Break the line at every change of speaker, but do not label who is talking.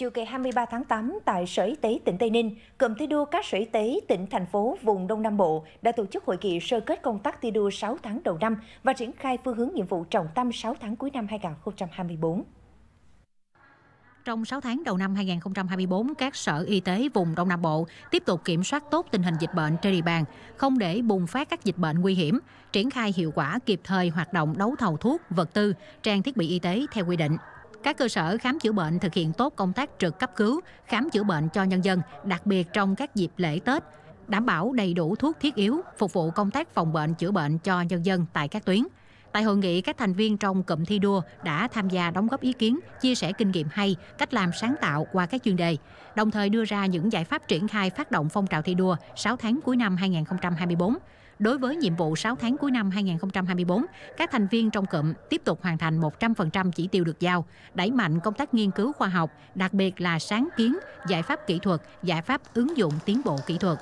Chiều ngày 23 tháng 8 tại Sở Y tế tỉnh Tây Ninh, cụm thi đua các sở y tế tỉnh, thành phố, vùng Đông Nam Bộ đã tổ chức hội nghị sơ kết công tác thi đua 6 tháng đầu năm và triển khai phương hướng nhiệm vụ trọng tâm 6 tháng cuối năm 2024.
Trong 6 tháng đầu năm 2024, các sở y tế vùng Đông Nam Bộ tiếp tục kiểm soát tốt tình hình dịch bệnh trên địa bàn, không để bùng phát các dịch bệnh nguy hiểm, triển khai hiệu quả kịp thời hoạt động đấu thầu thuốc, vật tư, trang thiết bị y tế theo quy định. Các cơ sở khám chữa bệnh thực hiện tốt công tác trực cấp cứu, khám chữa bệnh cho nhân dân, đặc biệt trong các dịp lễ Tết, đảm bảo đầy đủ thuốc thiết yếu, phục vụ công tác phòng bệnh chữa bệnh cho nhân dân tại các tuyến. Tại hội nghị, các thành viên trong cụm thi đua đã tham gia đóng góp ý kiến, chia sẻ kinh nghiệm hay, cách làm sáng tạo qua các chuyên đề, đồng thời đưa ra những giải pháp triển khai phát động phong trào thi đua 6 tháng cuối năm 2024. Đối với nhiệm vụ 6 tháng cuối năm 2024, các thành viên trong cụm tiếp tục hoàn thành 100% chỉ tiêu được giao, đẩy mạnh công tác nghiên cứu khoa học, đặc biệt là sáng kiến, giải pháp kỹ thuật, giải pháp ứng dụng tiến bộ kỹ thuật.